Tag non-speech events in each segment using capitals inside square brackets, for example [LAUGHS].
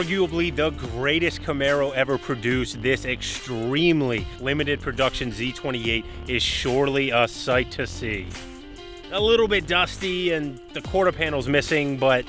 Arguably the greatest Camaro ever produced, this extremely limited production Z28 is surely a sight to see. A little bit dusty and the quarter panel's missing, but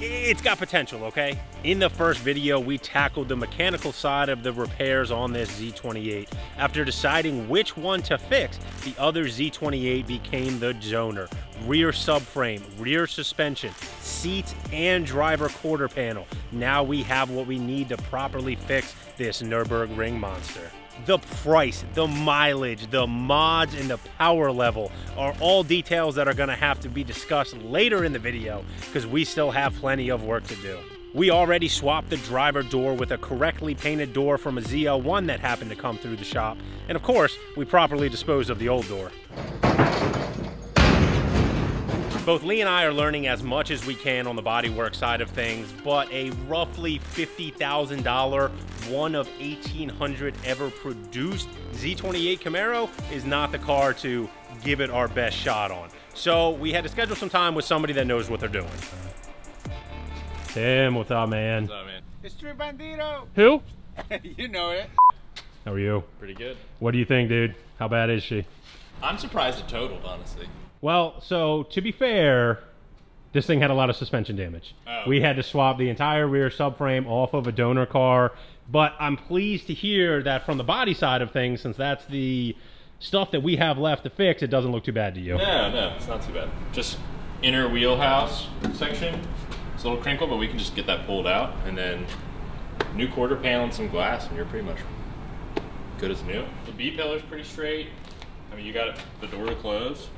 it's got potential, okay? In the first video, we tackled the mechanical side of the repairs on this Z28. After deciding which one to fix, the other Z28 became the donor. Rear subframe, rear suspension, seats, and driver quarter panel. Now we have what we need to properly fix this Nürburgring monster. The price, the mileage, the mods, and the power level are all details that are gonna have to be discussed later in the video because we still have plenty of work to do. We already swapped the driver door with a correctly painted door from a ZL1 that happened to come through the shop. And of course, we properly disposed of the old door. Both Lee and I are learning as much as we can on the bodywork side of things, but a roughly $50,000, one of 1,800 ever produced Z28 Camaro is not the car to give it our best shot on. So we had to schedule some time with somebody that knows what they're doing. Tim, what's up, man? What's up, man? It's Street Bandito. [LAUGHS] Who? [LAUGHS] you know it. How are you? Pretty good. What do you think, dude? How bad is she? I'm surprised it totaled, honestly. Well, so to be fair, this thing had a lot of suspension damage. Oh. We had to swap the entire rear subframe off of a donor car, but I'm pleased to hear that from the body side of things, since that's the stuff that we have left to fix, it doesn't look too bad to you. No, no, it's not too bad. Just inner wheelhouse section. It's a little crinkle, but we can just get that pulled out, and then new quarter panel and some glass, and you're pretty much good as new. The B pillar's pretty straight. I mean, you got the door to close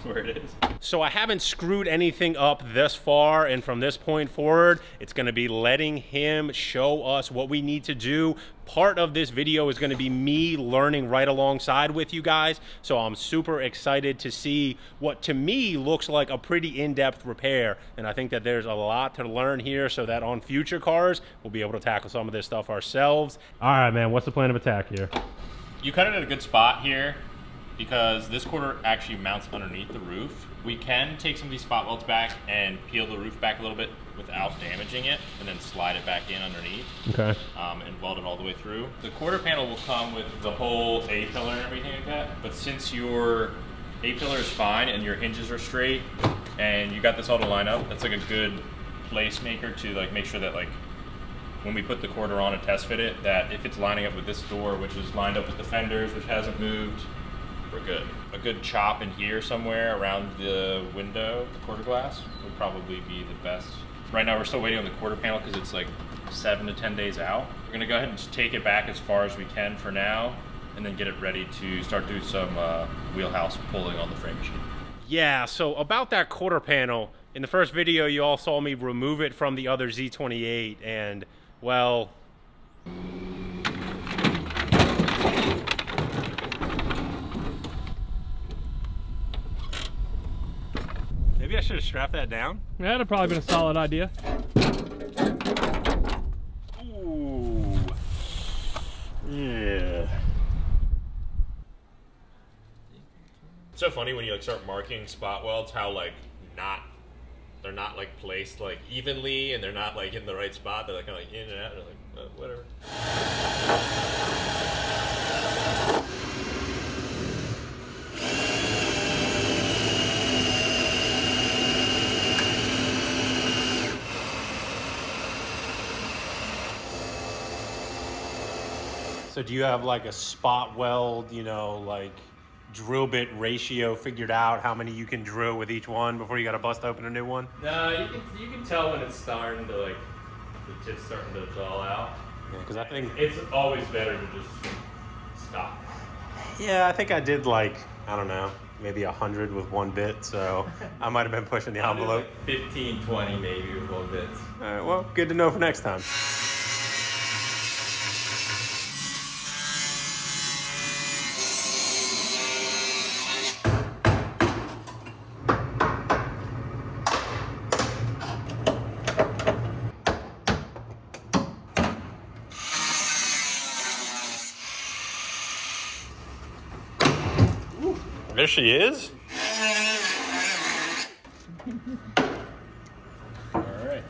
[LAUGHS] where it is. So I haven't screwed anything up this far, and from this point forward, it's gonna be letting him show us what we need to do. Part of this video is gonna be me learning right alongside with you guys, so I'm super excited to see what to me looks like a pretty in-depth repair, and I think that there's a lot to learn here so that on future cars, we'll be able to tackle some of this stuff ourselves. All right, man, what's the plan of attack here? You cut it at a good spot here because this quarter actually mounts underneath the roof. We can take some of these spot welds back and peel the roof back a little bit without damaging it and then slide it back in underneath Okay. um, and weld it all the way through. The quarter panel will come with the whole A pillar and everything like that, but since your A pillar is fine and your hinges are straight and you got this all to line up, that's like a good placemaker to like make sure that like when we put the quarter on and test fit it, that if it's lining up with this door, which is lined up with the fenders, which hasn't moved, we're good. A good chop in here somewhere around the window, the quarter glass, would probably be the best. Right now, we're still waiting on the quarter panel because it's like seven to 10 days out. We're gonna go ahead and take it back as far as we can for now, and then get it ready to start doing some uh, wheelhouse pulling on the frame machine. Yeah, so about that quarter panel, in the first video you all saw me remove it from the other Z28 and well should have strapped that down. Yeah, that'd have probably been a solid idea. Ooh. Yeah. It's so funny when you like start marking spot welds, how like not they're not like placed like evenly, and they're not like in the right spot. They're like kind of like in and out. And like uh, whatever. So do you have like a spot weld, you know, like drill bit ratio figured out how many you can drill with each one before you got to bust open a new one? No, you can you can tell when it's starting to like the tip's starting to dull out. Yeah, because I think It's always better to just stop. yeah, I think I did like I don't know, maybe a hundred with one bit. So I might have been pushing the envelope. 15, 20 maybe with one bit. All right, well, good to know for next time. She is. All right.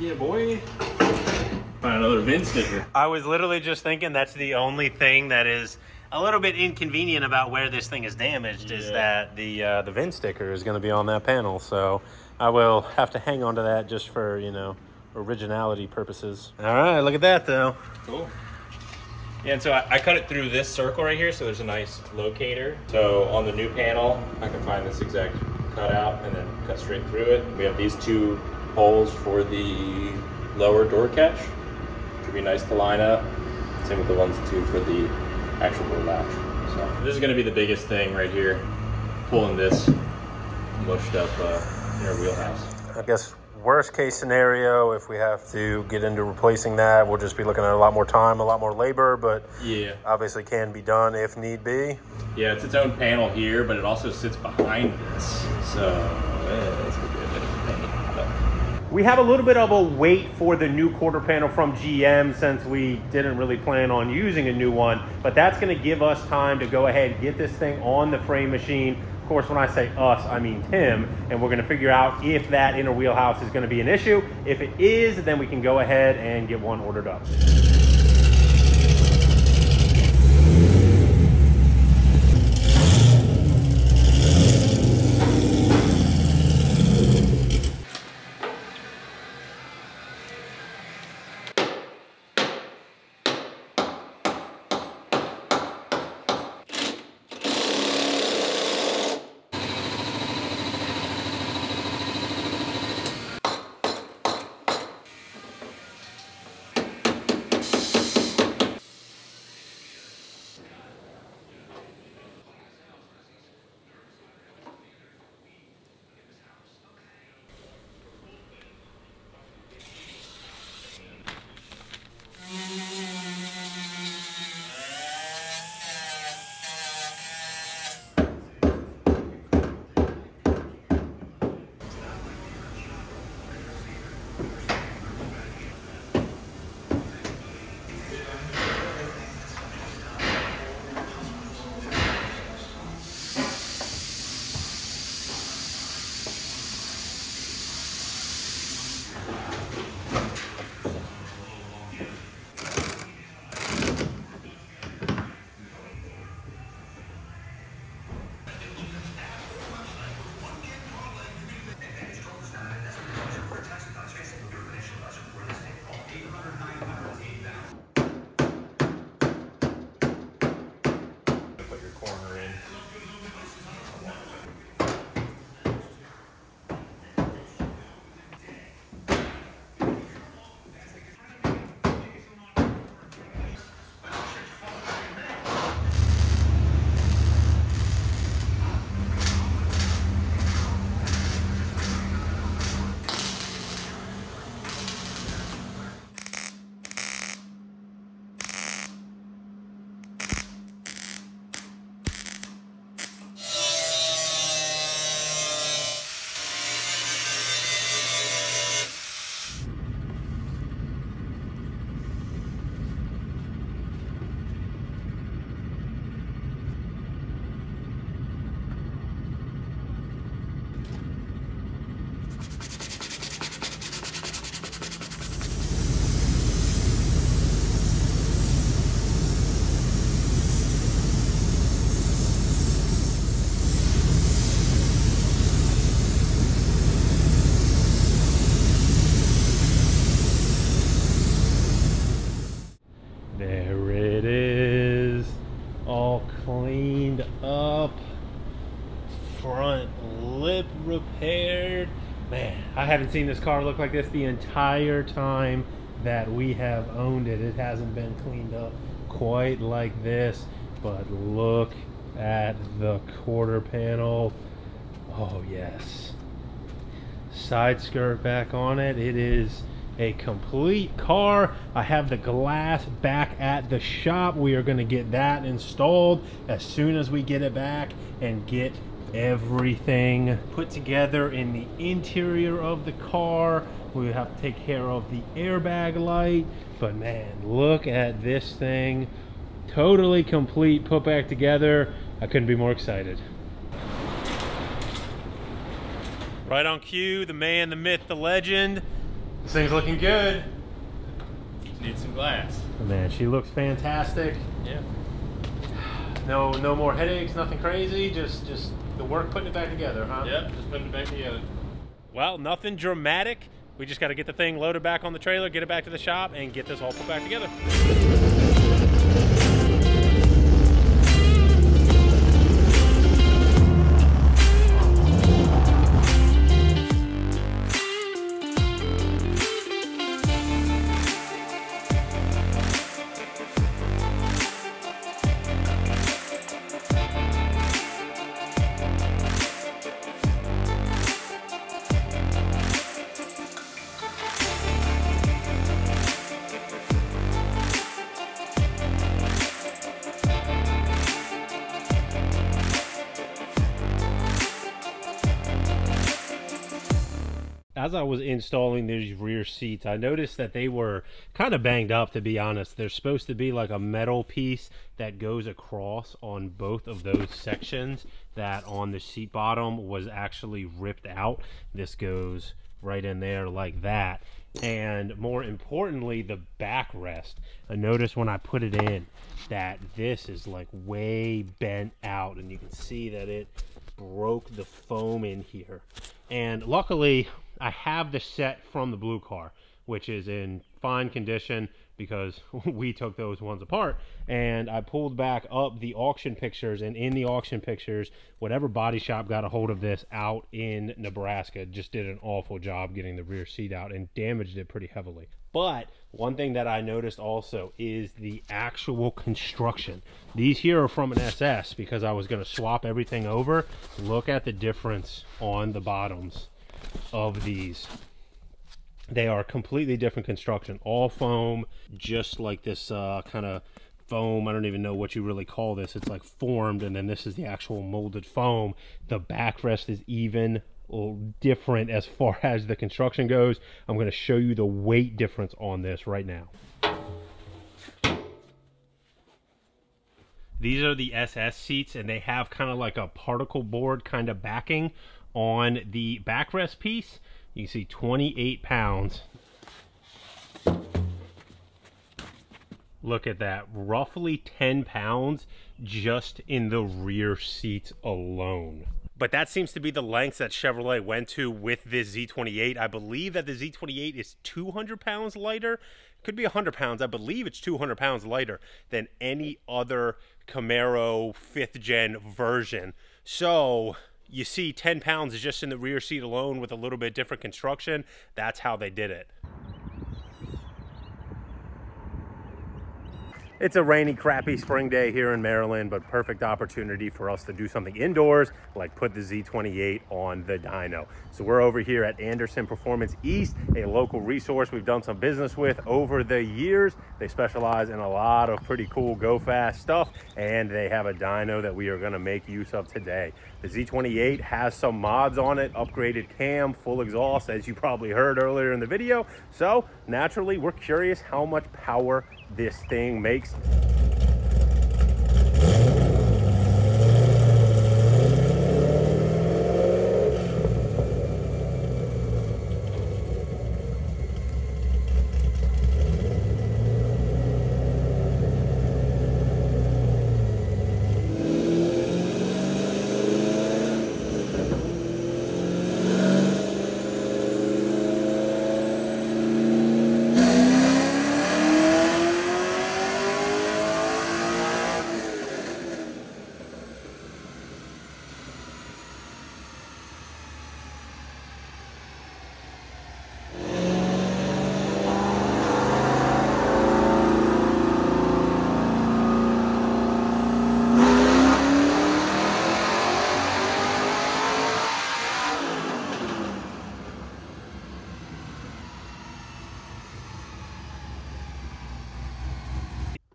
Yeah, boy. Find another VIN sticker. I was literally just thinking that's the only thing that is a little bit inconvenient about where this thing is damaged is that the uh, the VIN sticker is going to be on that panel. So I will have to hang on to that just for you know originality purposes. All right, look at that though. Cool. And so I, I cut it through this circle right here, so there's a nice locator. So on the new panel, I can find this exact cutout and then cut straight through it. We have these two holes for the lower door catch, which would be nice to line up. Same with the ones too for the actual door latch. So this is gonna be the biggest thing right here, pulling this mushed up uh, wheelhouse. I guess worst case scenario, if we have to get into replacing that, we'll just be looking at a lot more time, a lot more labor, but Yeah. obviously can be done if need be. Yeah, it's its own panel here, but it also sits behind this. So, yeah, gonna be a bit of a pain. We have a little bit of a wait for the new quarter panel from GM since we didn't really plan on using a new one, but that's going to give us time to go ahead and get this thing on the frame machine. Of course, when I say us, I mean Tim, and we're going to figure out if that inner wheelhouse is going to be an issue. If it is, then we can go ahead and get one ordered up. Seen this car look like this the entire time that we have owned it. It hasn't been cleaned up quite like this, but look at the quarter panel. Oh, yes side skirt back on it. It is a complete car. I have the glass back at the shop. We are going to get that installed as soon as we get it back and get everything put together in the interior of the car. We have to take care of the airbag light. But man, look at this thing. Totally complete, put back together. I couldn't be more excited. Right on cue, the man, the myth, the legend. This thing's looking good. Need some glass. Man, she looks fantastic. Yeah. No, no more headaches, nothing crazy. Just, just the work putting it back together, huh? Yep, just putting it back together. Well, nothing dramatic. We just got to get the thing loaded back on the trailer, get it back to the shop, and get this all put back together. As I was installing these rear seats, I noticed that they were kind of banged up, to be honest. There's supposed to be like a metal piece that goes across on both of those sections that on the seat bottom was actually ripped out. This goes right in there like that. And more importantly, the backrest. I noticed when I put it in that this is like way bent out and you can see that it broke the foam in here. And luckily, I have the set from the blue car, which is in fine condition because [LAUGHS] we took those ones apart. And I pulled back up the auction pictures and in the auction pictures whatever body shop got a hold of this out in Nebraska just did an awful job getting the rear seat out and damaged it pretty heavily. But one thing that I noticed also is the actual construction. These here are from an SS because I was going to swap everything over. Look at the difference on the bottoms of these. They are completely different construction. All foam just like this uh, kind of foam. I don't even know what you really call this. It's like formed and then this is the actual molded foam. The backrest is even or different as far [LAUGHS] as the construction goes. I'm going to show you the weight difference on this right now. These are the ss seats and they have kind of like a particle board kind of backing on the backrest piece you can see 28 pounds look at that roughly 10 pounds just in the rear seats alone but that seems to be the lengths that Chevrolet went to with this Z28. I believe that the Z28 is 200 pounds lighter. Could be 100 pounds. I believe it's 200 pounds lighter than any other Camaro 5th gen version. So you see 10 pounds is just in the rear seat alone with a little bit different construction. That's how they did it. It's a rainy, crappy spring day here in Maryland, but perfect opportunity for us to do something indoors, like put the Z28 on the dyno. So we're over here at Anderson Performance East, a local resource we've done some business with over the years. They specialize in a lot of pretty cool go fast stuff, and they have a dyno that we are gonna make use of today. The Z28 has some mods on it, upgraded cam, full exhaust, as you probably heard earlier in the video. So naturally, we're curious how much power this thing makes.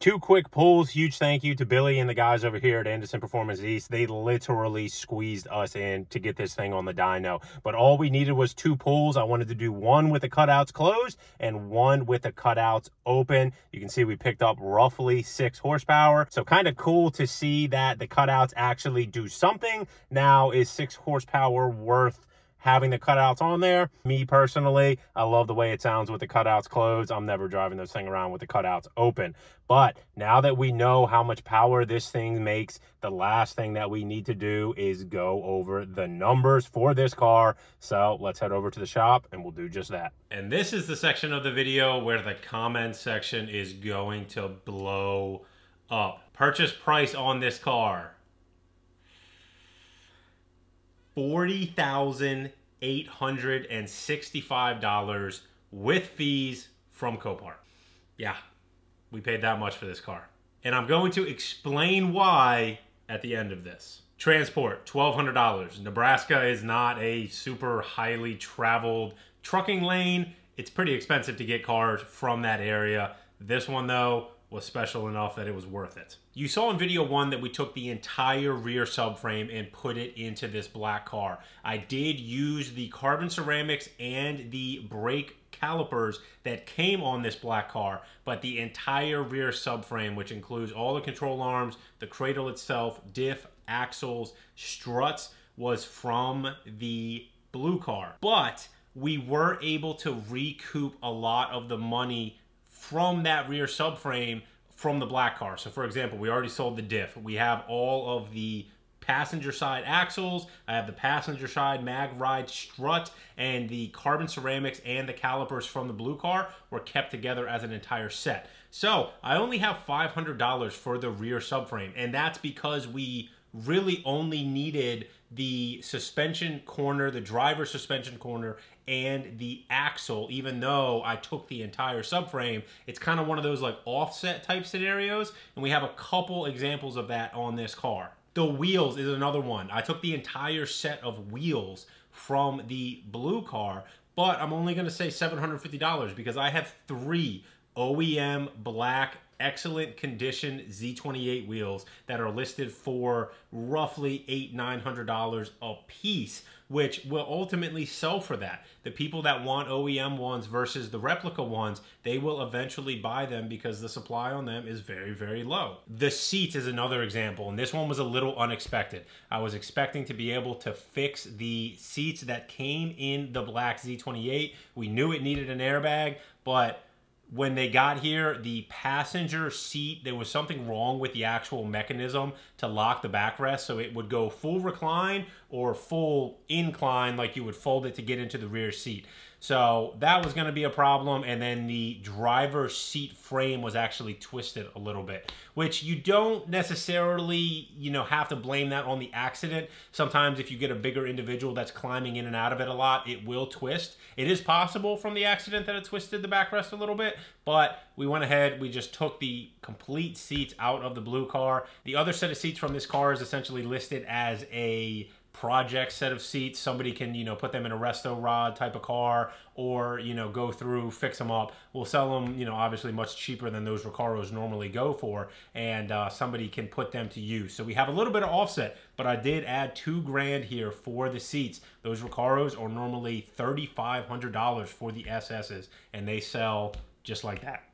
Two quick pulls. Huge thank you to Billy and the guys over here at Anderson Performance East. They literally squeezed us in to get this thing on the dyno. But all we needed was two pulls. I wanted to do one with the cutouts closed and one with the cutouts open. You can see we picked up roughly six horsepower. So kind of cool to see that the cutouts actually do something. Now, is six horsepower worth having the cutouts on there. Me personally, I love the way it sounds with the cutouts closed. I'm never driving this thing around with the cutouts open. But now that we know how much power this thing makes, the last thing that we need to do is go over the numbers for this car. So let's head over to the shop and we'll do just that. And this is the section of the video where the comment section is going to blow up. Purchase price on this car. $40,865 with fees from Copart. Yeah, we paid that much for this car. And I'm going to explain why at the end of this. Transport, $1,200. Nebraska is not a super highly traveled trucking lane. It's pretty expensive to get cars from that area. This one, though, was special enough that it was worth it. You saw in video one that we took the entire rear subframe and put it into this black car. I did use the carbon ceramics and the brake calipers that came on this black car, but the entire rear subframe, which includes all the control arms, the cradle itself, diff, axles, struts, was from the blue car. But we were able to recoup a lot of the money from that rear subframe from the black car. So for example, we already sold the diff. We have all of the passenger side axles. I have the passenger side mag ride strut and the carbon ceramics and the calipers from the blue car were kept together as an entire set. So I only have $500 for the rear subframe and that's because we really only needed the suspension corner, the driver suspension corner, and the axle, even though I took the entire subframe, it's kind of one of those like offset type scenarios. And we have a couple examples of that on this car. The wheels is another one. I took the entire set of wheels from the blue car, but I'm only gonna say $750 because I have three OEM black excellent condition Z28 wheels that are listed for roughly eight, $900 a piece, which will ultimately sell for that. The people that want OEM ones versus the replica ones, they will eventually buy them because the supply on them is very, very low. The seats is another example, and this one was a little unexpected. I was expecting to be able to fix the seats that came in the black Z28. We knew it needed an airbag, but when they got here, the passenger seat, there was something wrong with the actual mechanism to lock the backrest. So it would go full recline or full incline like you would fold it to get into the rear seat. So that was going to be a problem. And then the driver seat frame was actually twisted a little bit, which you don't necessarily, you know, have to blame that on the accident. Sometimes if you get a bigger individual that's climbing in and out of it a lot, it will twist. It is possible from the accident that it twisted the backrest a little bit, but we went ahead, we just took the complete seats out of the blue car. The other set of seats from this car is essentially listed as a project set of seats. Somebody can, you know, put them in a resto rod type of car or, you know, go through, fix them up. We'll sell them, you know, obviously much cheaper than those Recaros normally go for. And uh, somebody can put them to use. So we have a little bit of offset, but I did add two grand here for the seats. Those Recaros are normally $3,500 for the SS's and they sell just like that.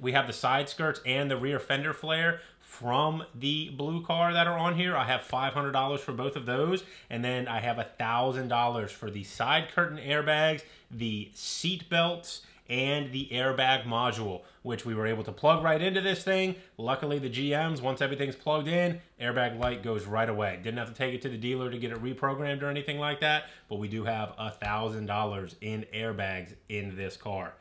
We have the side skirts and the rear fender flare from the blue car that are on here. I have $500 for both of those. And then I have $1,000 for the side curtain airbags, the seat belts, and the airbag module, which we were able to plug right into this thing. Luckily, the GMs, once everything's plugged in, airbag light goes right away. Didn't have to take it to the dealer to get it reprogrammed or anything like that, but we do have $1,000 in airbags in this car.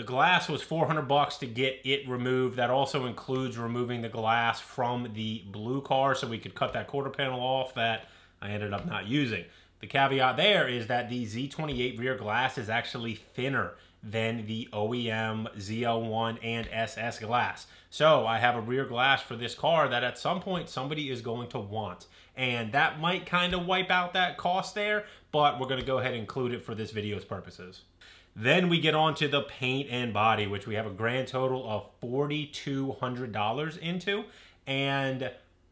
The glass was 400 bucks to get it removed. That also includes removing the glass from the blue car so we could cut that quarter panel off that I ended up not using. The caveat there is that the Z28 rear glass is actually thinner than the OEM ZL1 and SS glass. So I have a rear glass for this car that at some point somebody is going to want. And that might kind of wipe out that cost there, but we're going to go ahead and include it for this video's purposes. Then we get on to the paint and body, which we have a grand total of $4,200 into. And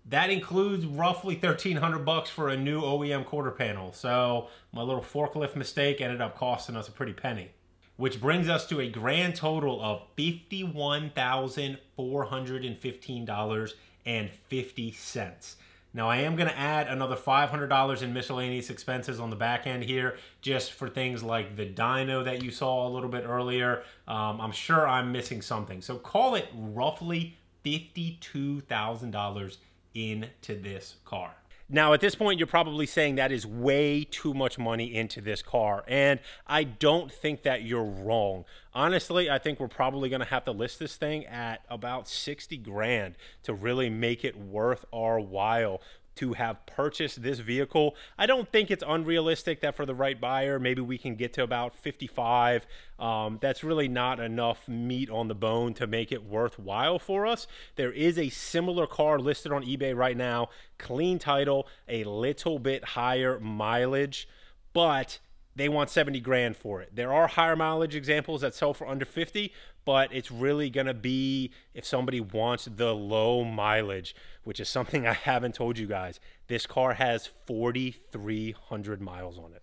that includes roughly 1300 bucks for a new OEM quarter panel. So my little forklift mistake ended up costing us a pretty penny. Which brings us to a grand total of $51,415.50. Now, I am going to add another $500 in miscellaneous expenses on the back end here, just for things like the dyno that you saw a little bit earlier. Um, I'm sure I'm missing something. So call it roughly $52,000 into this car. Now, at this point, you're probably saying that is way too much money into this car. And I don't think that you're wrong. Honestly, I think we're probably going to have to list this thing at about 60 grand to really make it worth our while to have purchased this vehicle. I don't think it's unrealistic that for the right buyer, maybe we can get to about 55. Um, that's really not enough meat on the bone to make it worthwhile for us. There is a similar car listed on eBay right now, clean title, a little bit higher mileage, but they want 70 grand for it. There are higher mileage examples that sell for under 50, but it's really going to be if somebody wants the low mileage, which is something [LAUGHS] I haven't told you guys. This car has 4,300 miles on it.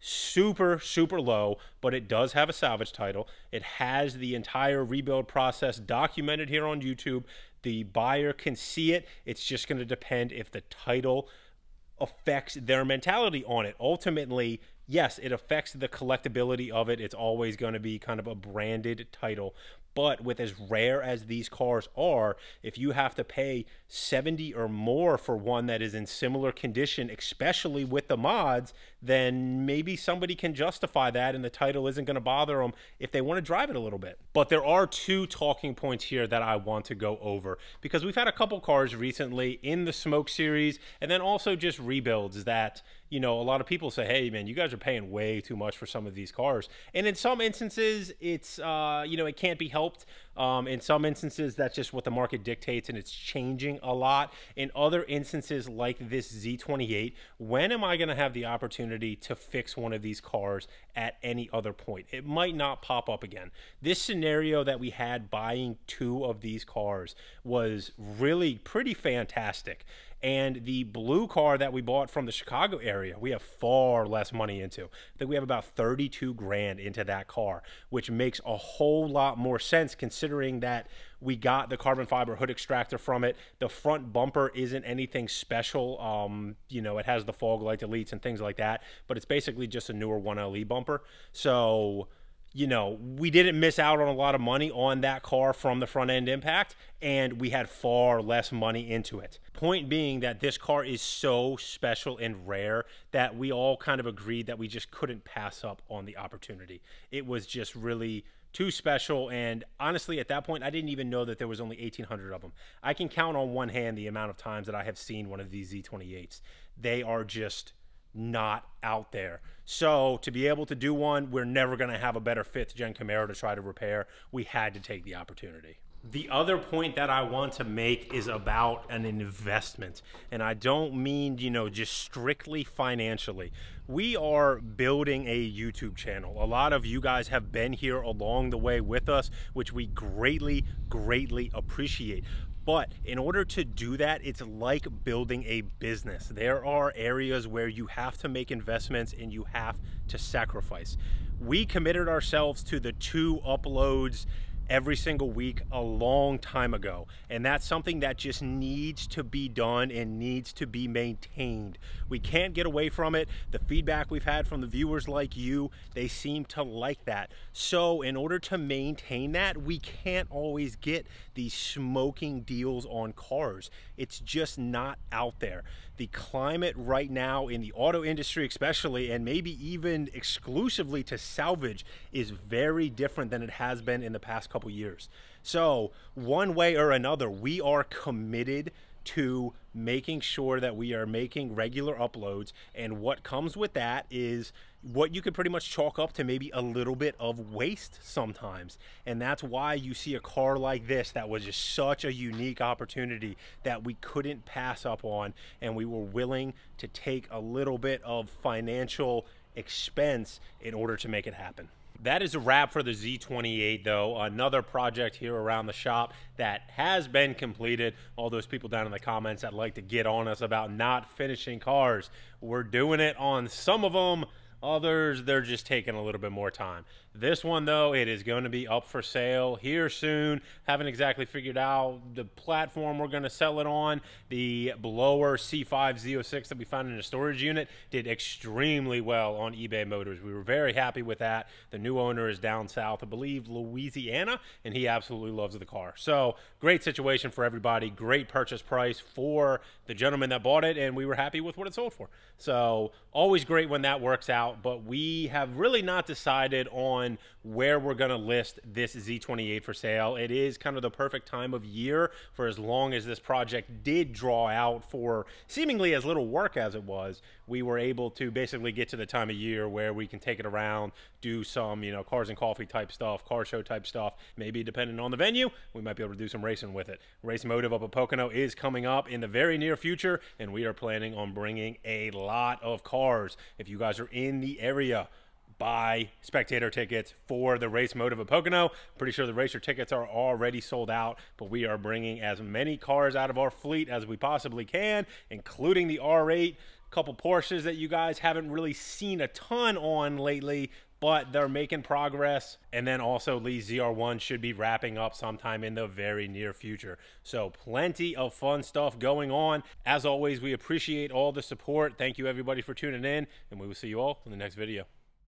Super, super low, but it does have a salvage title. It has the entire rebuild process documented here on YouTube. The buyer can see it. It's just going to depend if the title affects their mentality on it. Ultimately, yes, it affects the collectability of it. It's always going to be kind of a branded title. But with as rare as these cars are, if you have to pay 70 or more for one that is in similar condition, especially with the mods, then maybe somebody can justify that and the title isn't going to bother them if they want to drive it a little bit. But there are two talking points here that I want to go over because we've had a couple cars recently in the Smoke series and then also just rebuilds that you know, a lot of people say, "Hey, man, you guys are paying way too much for some of these cars." And in some instances, it's uh, you know, it can't be helped. Um, in some instances, that's just what the market dictates, and it's changing a lot. In other instances, like this Z28, when am I going to have the opportunity to fix one of these cars at any other point? It might not pop up again. This scenario that we had buying two of these cars was really pretty fantastic. And the blue car that we bought from the Chicago area, we have far less money into. I think we have about 32 grand into that car, which makes a whole lot more sense considering that we got the carbon fiber hood extractor from it. The front bumper isn't anything special. Um, you know, it has the fog light deletes and things like that, but it's basically just a newer 1LE bumper. So you know, we didn't miss out on a lot of money on that car from the front end impact, and we had far less money into it. Point being that this car is so special and rare that we all kind of agreed that we just couldn't pass up on the opportunity. It was just really too special, and honestly, at that point, I didn't even know that there was only 1,800 of them. I can count on one hand the amount of times that I have seen one of these Z28s. They are just not out there. So to be able to do one, we're never going to have a better fifth gen Camaro to try to repair. We had to take the opportunity. The other point that I want to make is about an investment. And I don't mean, you know, just strictly financially. We are building a YouTube channel. A lot of you guys have been here along the way with us, which we greatly, greatly appreciate. But in order to do that, it's like building a business. There are areas where you have to make investments and you have to sacrifice. We committed ourselves to the two uploads every single week a long time ago. And that's something that just needs to be done and needs to be maintained. We can't get away from it. The feedback we've had from the viewers like you, they seem to like that. So in order to maintain that, we can't always get these smoking deals on cars. It's just not out there. The climate right now in the auto industry especially, and maybe even exclusively to salvage, is very different than it has been in the past couple years. So one way or another, we are committed to making sure that we are making regular uploads. And what comes with that is what you could pretty much chalk up to maybe a little bit of waste sometimes. And that's why you see a car like this that was just such a unique opportunity that we couldn't pass up on. And we were willing to take a little bit of financial expense in order to make it happen. That is a wrap for the Z28, though. Another project here around the shop that has been completed. All those people down in the comments that like to get on us about not finishing cars, we're doing it on some of them Others, they're just taking a little bit more time. This one, though, it is going to be up for sale here soon. Haven't exactly figured out the platform we're going to sell it on. The blower C5 Z06 that we found in a storage unit did extremely well on eBay Motors. We were very happy with that. The new owner is down south, I believe, Louisiana, and he absolutely loves the car. So, great situation for everybody. Great purchase price for the gentleman that bought it, and we were happy with what it sold for. So, always great when that works out out, but we have really not decided on where we're going to list this Z28 for sale. It is kind of the perfect time of year for as long as this project did draw out for seemingly as little work as it was. We were able to basically get to the time of year where we can take it around, do some, you know, cars and coffee type stuff, car show type stuff. Maybe depending on the venue, we might be able to do some racing with it. Race Motive up at Pocono is coming up in the very near future, and we are planning on bringing a lot of cars. If you guys are in in the area buy spectator tickets for the race mode of a Pocono. Pretty sure the racer tickets are already sold out, but we are bringing as many cars out of our fleet as we possibly can, including the R8, a couple Porsches that you guys haven't really seen a ton on lately but they're making progress. And then also Lee ZR1 should be wrapping up sometime in the very near future. So plenty of fun stuff going on. As always, we appreciate all the support. Thank you everybody for tuning in, and we will see you all in the next video.